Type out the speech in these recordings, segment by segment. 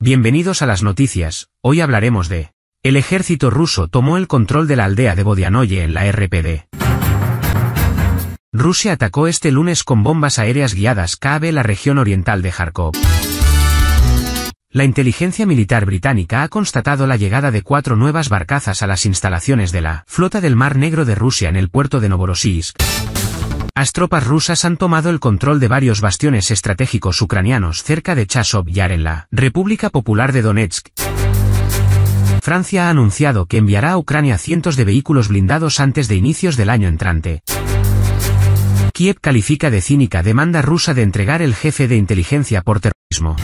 Bienvenidos a las noticias, hoy hablaremos de... El ejército ruso tomó el control de la aldea de Bodianoye en la RPD. Rusia atacó este lunes con bombas aéreas guiadas KAB la región oriental de Kharkov. La inteligencia militar británica ha constatado la llegada de cuatro nuevas barcazas a las instalaciones de la Flota del Mar Negro de Rusia en el puerto de Novorossiysk. Las tropas rusas han tomado el control de varios bastiones estratégicos ucranianos cerca de Chasov Yar en la República Popular de Donetsk. Francia ha anunciado que enviará a Ucrania cientos de vehículos blindados antes de inicios del año entrante. Kiev califica de cínica demanda rusa de entregar el jefe de inteligencia por terrorismo.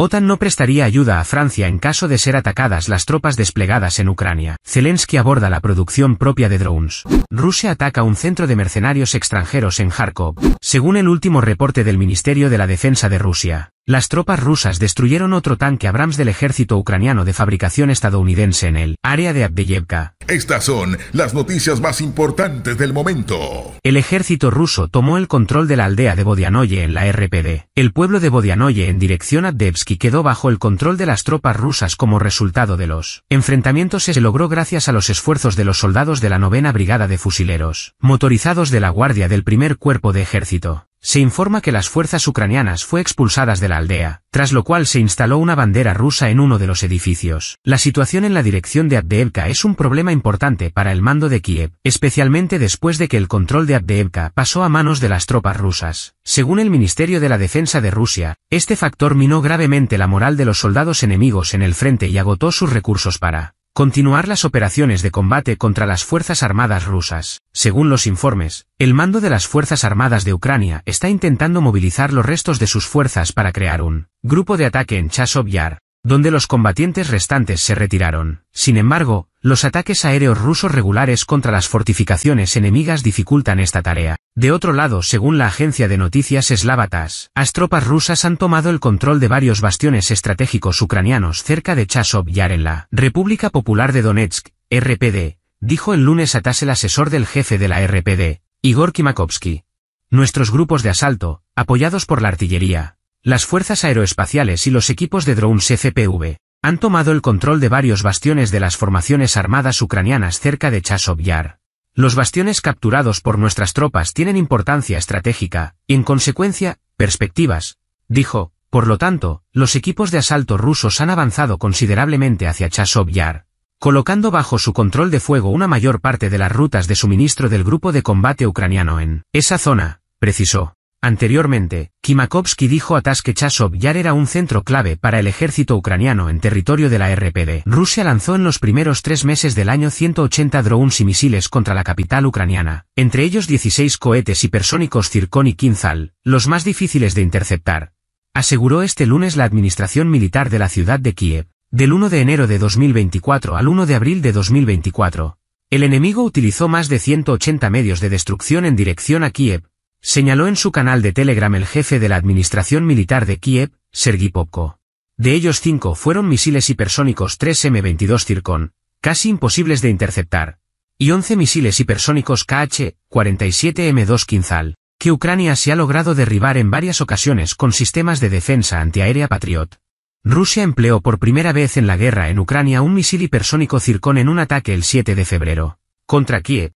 OTAN no prestaría ayuda a Francia en caso de ser atacadas las tropas desplegadas en Ucrania. Zelensky aborda la producción propia de drones. Rusia ataca un centro de mercenarios extranjeros en Kharkov. Según el último reporte del Ministerio de la Defensa de Rusia, las tropas rusas destruyeron otro tanque Abrams del ejército ucraniano de fabricación estadounidense en el área de Abdeyevka. Estas son las noticias más importantes del momento. El ejército ruso tomó el control de la aldea de Bodianoye en la RPD. El pueblo de Bodianoye en dirección a Devsky quedó bajo el control de las tropas rusas como resultado de los enfrentamientos se logró gracias a los esfuerzos de los soldados de la novena brigada de fusileros, motorizados de la guardia del primer cuerpo de ejército. Se informa que las fuerzas ucranianas fue expulsadas de la aldea, tras lo cual se instaló una bandera rusa en uno de los edificios. La situación en la dirección de Abdeevka es un problema importante para el mando de Kiev, especialmente después de que el control de Abdeevka pasó a manos de las tropas rusas. Según el Ministerio de la Defensa de Rusia, este factor minó gravemente la moral de los soldados enemigos en el frente y agotó sus recursos para continuar las operaciones de combate contra las Fuerzas Armadas rusas. Según los informes, el mando de las Fuerzas Armadas de Ucrania está intentando movilizar los restos de sus fuerzas para crear un grupo de ataque en Chasov Yar, donde los combatientes restantes se retiraron. Sin embargo, los ataques aéreos rusos regulares contra las fortificaciones enemigas dificultan esta tarea. De otro lado, según la agencia de noticias Slavatas, las tropas rusas han tomado el control de varios bastiones estratégicos ucranianos cerca de Chasov Yar en la República Popular de Donetsk, RPD, dijo el lunes Atas el asesor del jefe de la RPD, Igor Kimakovsky. Nuestros grupos de asalto, apoyados por la artillería, las fuerzas aeroespaciales y los equipos de drones FPV han tomado el control de varios bastiones de las formaciones armadas ucranianas cerca de Chasov Yar. Los bastiones capturados por nuestras tropas tienen importancia estratégica, y en consecuencia, perspectivas, dijo, por lo tanto, los equipos de asalto rusos han avanzado considerablemente hacia Chasov Yar, colocando bajo su control de fuego una mayor parte de las rutas de suministro del grupo de combate ucraniano en esa zona, precisó. Anteriormente, Kimakovsky dijo a Tas Chasov Yar era un centro clave para el ejército ucraniano en territorio de la RPD. Rusia lanzó en los primeros tres meses del año 180 drones y misiles contra la capital ucraniana, entre ellos 16 cohetes hipersónicos Zircon y Kinzhal, los más difíciles de interceptar. Aseguró este lunes la administración militar de la ciudad de Kiev. Del 1 de enero de 2024 al 1 de abril de 2024, el enemigo utilizó más de 180 medios de destrucción en dirección a Kiev, Señaló en su canal de Telegram el jefe de la administración militar de Kiev, Sergi Popko. De ellos cinco fueron misiles hipersónicos 3M-22 Zircon, casi imposibles de interceptar, y 11 misiles hipersónicos KH-47M2 Kinzhal, que Ucrania se ha logrado derribar en varias ocasiones con sistemas de defensa antiaérea Patriot. Rusia empleó por primera vez en la guerra en Ucrania un misil hipersónico Zircon en un ataque el 7 de febrero. Contra Kiev,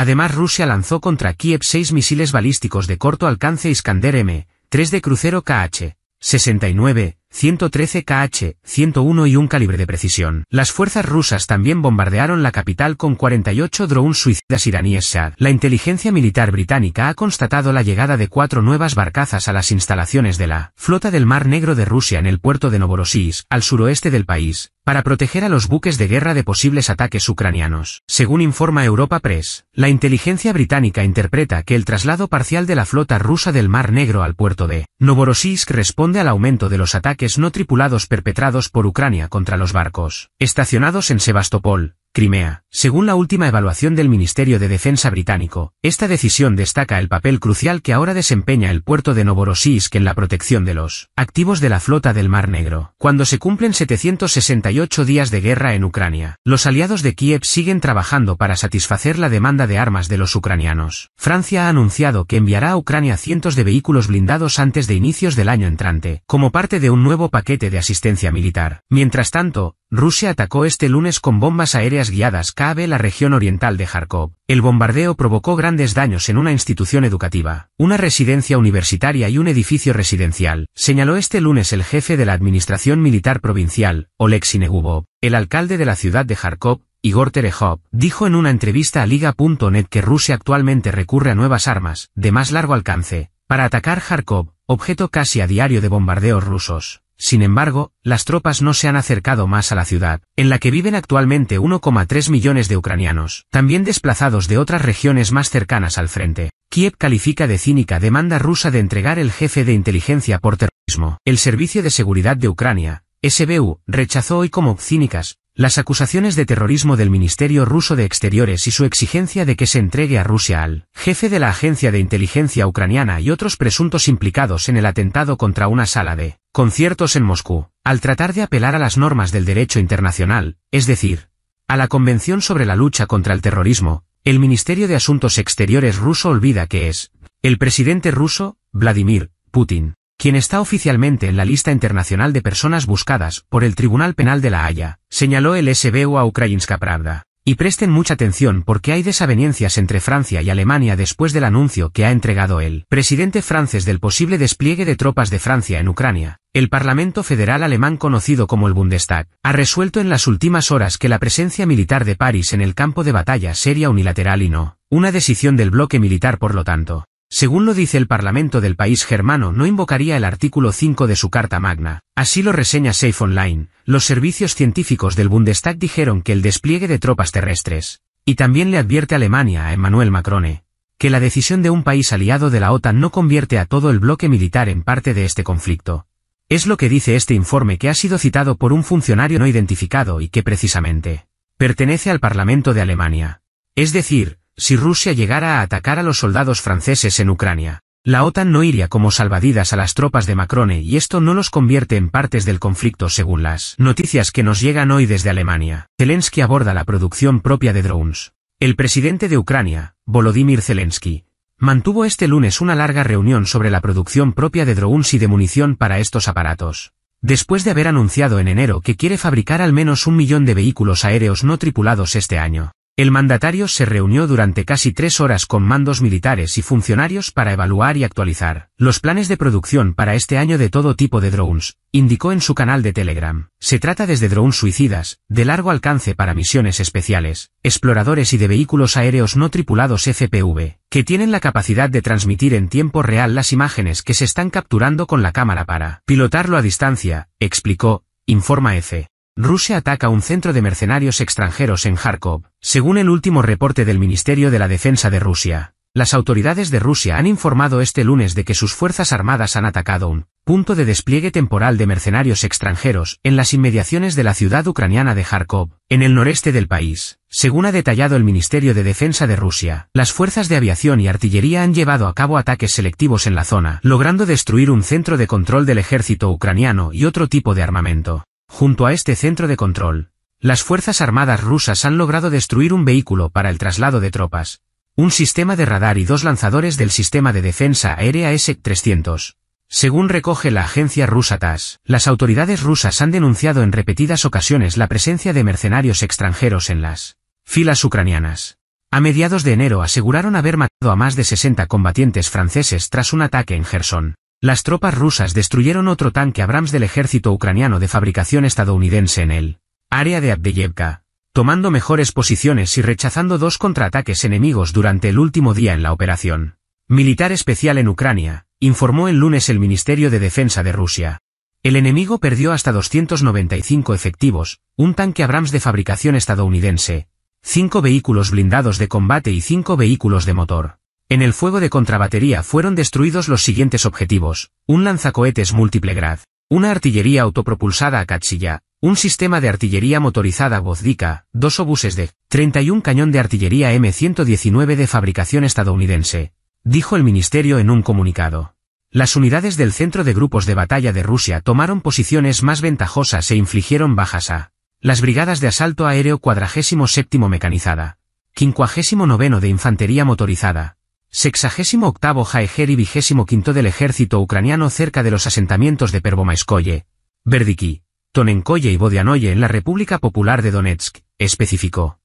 Además Rusia lanzó contra Kiev seis misiles balísticos de corto alcance Iskander M, 3 de crucero KH, 69, 113 KH, 101 y un calibre de precisión. Las fuerzas rusas también bombardearon la capital con 48 drones suicidas iraníes SAD. La inteligencia militar británica ha constatado la llegada de cuatro nuevas barcazas a las instalaciones de la flota del Mar Negro de Rusia en el puerto de Novorossiysk, al suroeste del país, para proteger a los buques de guerra de posibles ataques ucranianos. Según informa Europa Press, la inteligencia británica interpreta que el traslado parcial de la flota rusa del Mar Negro al puerto de Novorossiysk responde al aumento de los ataques no tripulados perpetrados por Ucrania contra los barcos estacionados en Sebastopol, Crimea. Según la última evaluación del Ministerio de Defensa británico, esta decisión destaca el papel crucial que ahora desempeña el puerto de Novorossiysk en la protección de los activos de la flota del Mar Negro. Cuando se cumplen 768 días de guerra en Ucrania, los aliados de Kiev siguen trabajando para satisfacer la demanda de armas de los ucranianos. Francia ha anunciado que enviará a Ucrania cientos de vehículos blindados antes de inicios del año entrante, como parte de un nuevo paquete de asistencia militar. Mientras tanto, Rusia atacó este lunes con bombas aéreas guiadas KAB la región oriental de Kharkov. El bombardeo provocó grandes daños en una institución educativa, una residencia universitaria y un edificio residencial, señaló este lunes el jefe de la Administración Militar Provincial, Oleksiy Negubov. El alcalde de la ciudad de Kharkov, Igor Terehov, dijo en una entrevista a Liga.net que Rusia actualmente recurre a nuevas armas, de más largo alcance, para atacar Kharkov, objeto casi a diario de bombardeos rusos. Sin embargo, las tropas no se han acercado más a la ciudad, en la que viven actualmente 1,3 millones de ucranianos, también desplazados de otras regiones más cercanas al frente. Kiev califica de cínica demanda rusa de entregar el jefe de inteligencia por terrorismo. El Servicio de Seguridad de Ucrania, SBU, rechazó hoy como cínicas las acusaciones de terrorismo del Ministerio ruso de Exteriores y su exigencia de que se entregue a Rusia al jefe de la agencia de inteligencia ucraniana y otros presuntos implicados en el atentado contra una sala de conciertos en Moscú, al tratar de apelar a las normas del derecho internacional, es decir, a la Convención sobre la lucha contra el terrorismo, el Ministerio de Asuntos Exteriores ruso olvida que es el presidente ruso, Vladimir Putin, quien está oficialmente en la lista internacional de personas buscadas por el Tribunal Penal de la Haya, señaló el SBU a Ukrainska Pravda. Y presten mucha atención porque hay desavenencias entre Francia y Alemania después del anuncio que ha entregado el presidente francés del posible despliegue de tropas de Francia en Ucrania. El Parlamento Federal Alemán conocido como el Bundestag ha resuelto en las últimas horas que la presencia militar de París en el campo de batalla sería unilateral y no una decisión del bloque militar por lo tanto. Según lo dice el Parlamento del país germano, no invocaría el artículo 5 de su Carta Magna. Así lo reseña Safe Online. Los servicios científicos del Bundestag dijeron que el despliegue de tropas terrestres, y también le advierte Alemania a Emmanuel Macron, que la decisión de un país aliado de la OTAN no convierte a todo el bloque militar en parte de este conflicto. Es lo que dice este informe que ha sido citado por un funcionario no identificado y que precisamente pertenece al Parlamento de Alemania. Es decir, si Rusia llegara a atacar a los soldados franceses en Ucrania. La OTAN no iría como salvadidas a las tropas de Macron y esto no los convierte en partes del conflicto según las noticias que nos llegan hoy desde Alemania. Zelensky aborda la producción propia de drones. El presidente de Ucrania, Volodymyr Zelensky, mantuvo este lunes una larga reunión sobre la producción propia de drones y de munición para estos aparatos. Después de haber anunciado en enero que quiere fabricar al menos un millón de vehículos aéreos no tripulados este año. El mandatario se reunió durante casi tres horas con mandos militares y funcionarios para evaluar y actualizar los planes de producción para este año de todo tipo de drones, indicó en su canal de Telegram. Se trata desde drones suicidas, de largo alcance para misiones especiales, exploradores y de vehículos aéreos no tripulados FPV, que tienen la capacidad de transmitir en tiempo real las imágenes que se están capturando con la cámara para pilotarlo a distancia, explicó, informa F. Rusia ataca un centro de mercenarios extranjeros en Kharkov, según el último reporte del Ministerio de la Defensa de Rusia. Las autoridades de Rusia han informado este lunes de que sus fuerzas armadas han atacado un punto de despliegue temporal de mercenarios extranjeros en las inmediaciones de la ciudad ucraniana de Kharkov, en el noreste del país. Según ha detallado el Ministerio de Defensa de Rusia, las fuerzas de aviación y artillería han llevado a cabo ataques selectivos en la zona, logrando destruir un centro de control del ejército ucraniano y otro tipo de armamento. Junto a este centro de control, las Fuerzas Armadas rusas han logrado destruir un vehículo para el traslado de tropas, un sistema de radar y dos lanzadores del sistema de defensa aérea S-300. Según recoge la agencia rusa TAS, las autoridades rusas han denunciado en repetidas ocasiones la presencia de mercenarios extranjeros en las filas ucranianas. A mediados de enero aseguraron haber matado a más de 60 combatientes franceses tras un ataque en Gerson. Las tropas rusas destruyeron otro tanque Abrams del ejército ucraniano de fabricación estadounidense en el área de Abdeyevka, tomando mejores posiciones y rechazando dos contraataques enemigos durante el último día en la operación. Militar especial en Ucrania, informó el lunes el Ministerio de Defensa de Rusia. El enemigo perdió hasta 295 efectivos, un tanque Abrams de fabricación estadounidense, cinco vehículos blindados de combate y cinco vehículos de motor. En el fuego de contrabatería fueron destruidos los siguientes objetivos, un lanzacohetes múltiple grad, una artillería autopropulsada a Katsilla, un sistema de artillería motorizada Vozdica, dos obuses de 31 cañón de artillería M119 de fabricación estadounidense, dijo el ministerio en un comunicado. Las unidades del Centro de Grupos de Batalla de Rusia tomaron posiciones más ventajosas e infligieron bajas a las brigadas de asalto aéreo 47 mecanizada, 59 de infantería motorizada, 68 Jaeger y 25 del ejército ucraniano cerca de los asentamientos de Pervomaiskoye, Verdiki, Tonenkoye y Bodianoye en la República Popular de Donetsk, especificó.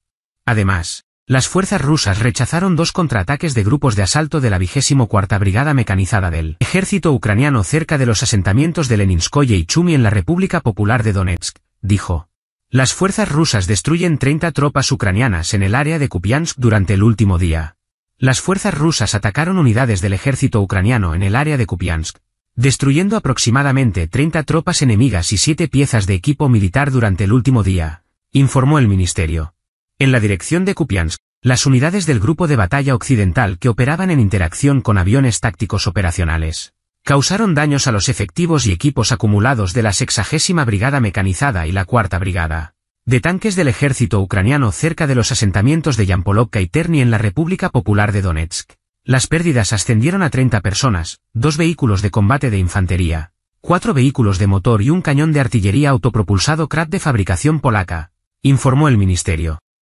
Además, las fuerzas rusas rechazaron dos contraataques de grupos de asalto de la 24 Brigada Mecanizada del ejército ucraniano cerca de los asentamientos de Leninskoye y Chumi en la República Popular de Donetsk, dijo. Las fuerzas rusas destruyen 30 tropas ucranianas en el área de Kupiansk durante el último día. Las fuerzas rusas atacaron unidades del ejército ucraniano en el área de Kupiansk, destruyendo aproximadamente 30 tropas enemigas y 7 piezas de equipo militar durante el último día, informó el ministerio. En la dirección de Kupiansk, las unidades del Grupo de Batalla Occidental que operaban en interacción con aviones tácticos operacionales, causaron daños a los efectivos y equipos acumulados de la sexagésima Brigada Mecanizada y la Cuarta Brigada de tanques del ejército ucraniano cerca de los asentamientos de Yampolovka y Terni en la República Popular de Donetsk. Las pérdidas ascendieron a 30 personas, dos vehículos de combate de infantería, cuatro vehículos de motor y un cañón de artillería autopropulsado Krat de fabricación polaca, informó el ministerio.